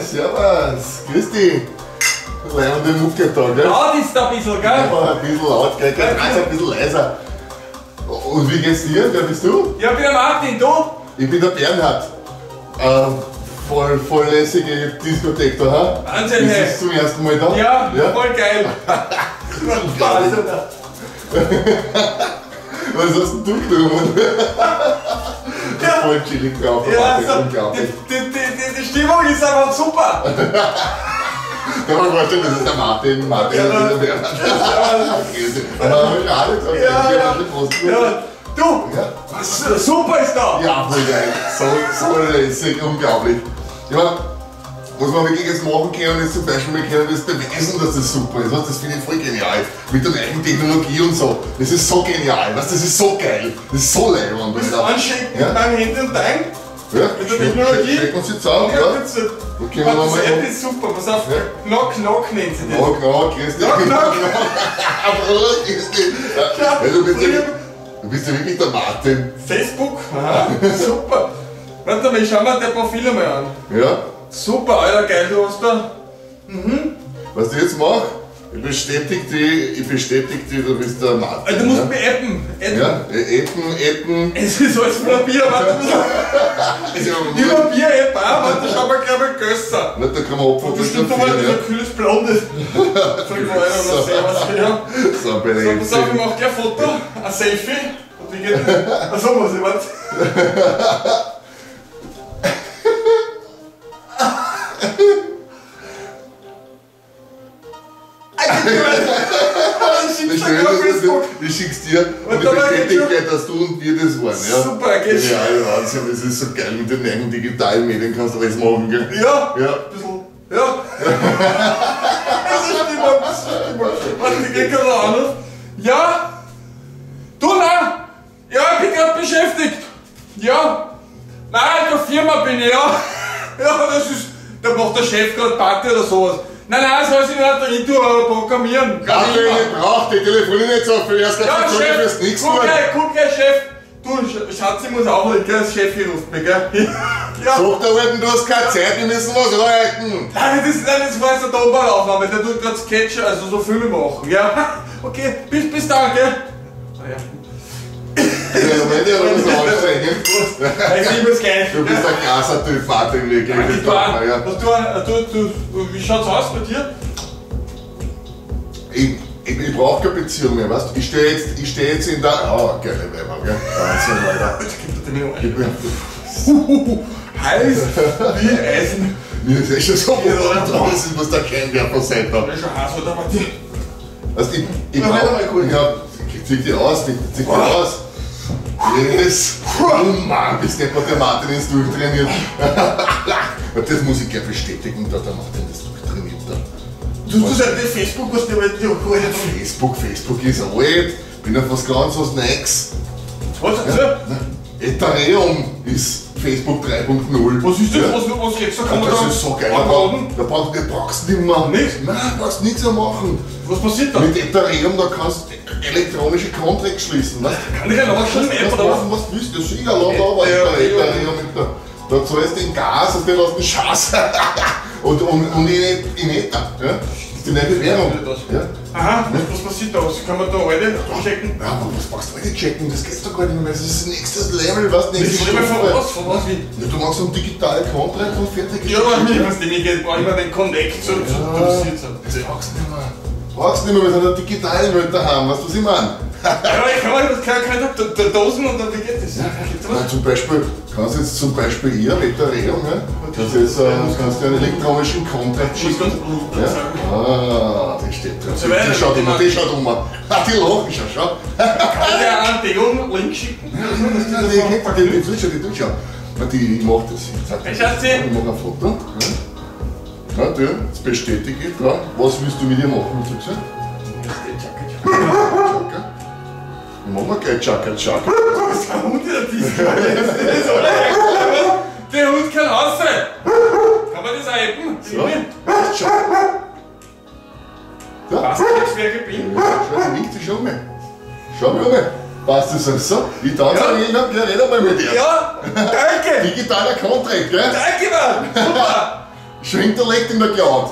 servus. Grüß dich. Leibende Mucke da, gell? Laut ist da ein bisschen, gell? Ja, ein bisschen laut, gell? Also ein bisschen leiser. Und wie geht's dir? Wer bist du? Ja, ich bin der Martin, du? Ich bin der Bernhard. Ähm, voll, volllässige Diskothek da, ha? Wahnsinn, Bist hey. du zum ersten Mal da? Ja, ja? voll geil. Was hast denn du genommen? Ja. Voll chillig drauf, Ja, Martin, so, die, unglaublich. die, die, die Stimmung ist einfach super. Kann man vorstellen, das ist der Martin, Martin, Ja, das ist der Bernhard. Aber hab ich alle gesagt, Ja, ich ja. Ja, du, Ja. super ist da. Ja, voll geil. So, so lässig, unglaublich. Ich was man wirklich jetzt machen kann, ist zum Beispiel, wir können das beweisen, dass das super ist. weißt, Das finde ich voll genial. Mit der neuen Technologie und so. Das ist so genial. Weißt, das ist so geil. Das ist so leibend. Du bist Alter. anschicken Ja. mit meinem Handy und dein. Ja, Mit der Technologie. Checken uns jetzt an, Ja. Okay, wir das mal- App ist super, pass auf. Ja. Knock Knock nennt sie das. Genau, grüß dich. Knock, knock. Dich. Ja, Ja, du, bist ja, du bist ja wirklich der Martin. Facebook, aha, super. Warte mal, ich schau mir dein Profil mal an. Ja? Super, du hast da. Was du jetzt machst, ich bestätige dich, ich bestätige dich, du bist der Martin. Alter, du musst ja? mich appen. appen. Ja, Eppen, Eppen. Es ist alles voller Bier, warte. Ist Ich hab Bier-App auch, warte, schau mal gleich mal Gösser. Nicht, da kann man Opfer Das stimmt aber, fotografieren, dieser kühles Blondes. Von Kleiner oder. Servus, ja. ja. So, So, pass auf, ich mach gleich ein Foto, ein Selfie. Und wie geht das? Achso, muss ich, warte. dass ich schick's dir und Und ich bestätige dir, dass du und wir das waren. Ja. Super, geht schon. Ja, Wahnsinn, das ist so geil. Mit den neuen digitalen Medien kannst du alles machen, gell? Ja, Ja. ein bisschen. Ja. das ist Stimmung, das ist Stimmung. Warte, ich geh gerade Anruf. Ja? Du, na? Ja, ich bin gerade beschäftigt. Ja? Nein, in der Firma bin ich, ja. Ja, das ist, da macht der Chef gerade Party oder sowas. Nein, nein, soll sich nicht ich tu, äh, programmieren. Kann Ach, ich immer. ich brauch die Telefone nicht so viel. Erst Ja, Chef, fürs nächste guck gleich, guck gleich, Chef. Du, Sch- Schatz, ich muss aufhören, gell, das Chef hier ruft mich, gell. Ja. Sag der Alten, du hast keine Zeit, wir müssen was arbeiten. Nein, das, nein, das war jetzt eine Tonbandaufnahme, der tut gerade Sketch, also so Filme machen, ja. Okay, bis, bis dann, gell. Ah. Ja, anstrengend. Ich es gleich. Du bist ein krasser Typ, Martin, wirklich. Ich war, Ja. du, du, du, wie schaut's aus bei dir? Ich, ich, ich brauche keine Beziehung mehr, weißt du? Ich stehe jetzt, ich steh jetzt in der. Oh, geile Werbung, gell? Wahnsinn, Alter. Gib mir. Heiß wie Eisen. Mir ist echt schon so draußen, was der Kernwerfer sein darf. Ist schon heiß, oder bei dir? Weißt du, ich, ich Ja, warte mal brauch, kurz. ja, zieh dich aus, zieh, zieh dich Wow. aus. Yes. Oh Mann, bis der der Martin ist durchtrainiert. Und das muss ich gleich bestätigen, da der Martin ist durchtrainiert. Da. Du, du sagst das Facebook, was dir heute die Alkohol Facebook, Facebook ist alt, bin auf was ganz was Neues. Was sagst Ja. du? Ethereum ist Facebook 3.0. Was ist das? Ja. Was, was? Da Ja, kann man das da ist so geil. Da, anladen. brauch- da brauchst du nicht mehr. Nichts? Nein, brauchst nichts mehr machen. Was passiert da? Mit Ethereum, da kannst du elektronische Contracts schließen. Weißt? Kann ich ja noch schon Du kannst oder was? was du willst. Das ist egal, aber Ja, ja. Ethereum mit der. Da zahlst du den Gas, hast du den aus dem Schatz. und, und, und in, in Ether. Ja? Das ist die neue Währung. Ja? Aha, was, was passiert da? Kann man da alle checken? Ja, aber was machst du heute checken? Das geht doch gar nicht mehr. Das ist nächstes Level, was Das nächstes ist immer von was? Von was? Wie? Ja, du machst so einen digitalen Contract und fertig Ja, aber das. mir, was dem geht, brauche ich mal den Connect zu, zu, Das brauchst du nicht mehr. Brauchst du nicht mehr, wir sind eine digitale Welt daheim, weißt du, was ich meine? Ja, ich kann mal, das kann, kann da- Dosen und dann, wie geht das? Na, zum Beispiel, kannst du jetzt zum Beispiel hier ja? kannst du jetzt äh, kannst du einen elektronischen Contract schicken. Ja? Ah, die steht da. So Die, die schaut die immer, die schaut um. Ah, die lachen schon, schau. Kann der einen Deon-Link schicken? Ja, die kennt die, die Zuschauer, die Zuschauer. Na, die, ich mach das. Schatzi. das. Ich mach ein Foto. Ja. Jetzt bestätige ich. Was willst du mit ihr machen? Was hast du gesagt? Wir gleich Chaka Chaka. Das ist ein Hund in der Disco. Das ist alle hergekommen. Der Hund kann raus sein. Kann man das auch appen? So. Ja. Passt das, wer ich bin? Schau, winkt sich schon mal. Schau mal um. Passt das also? Ich tanze Ja. jeden Tag, rede mal mit dir. Ja, danke. Digitaler Contract, gell? Danke, Mann. Super. Schon hinterlegt in der Cloud.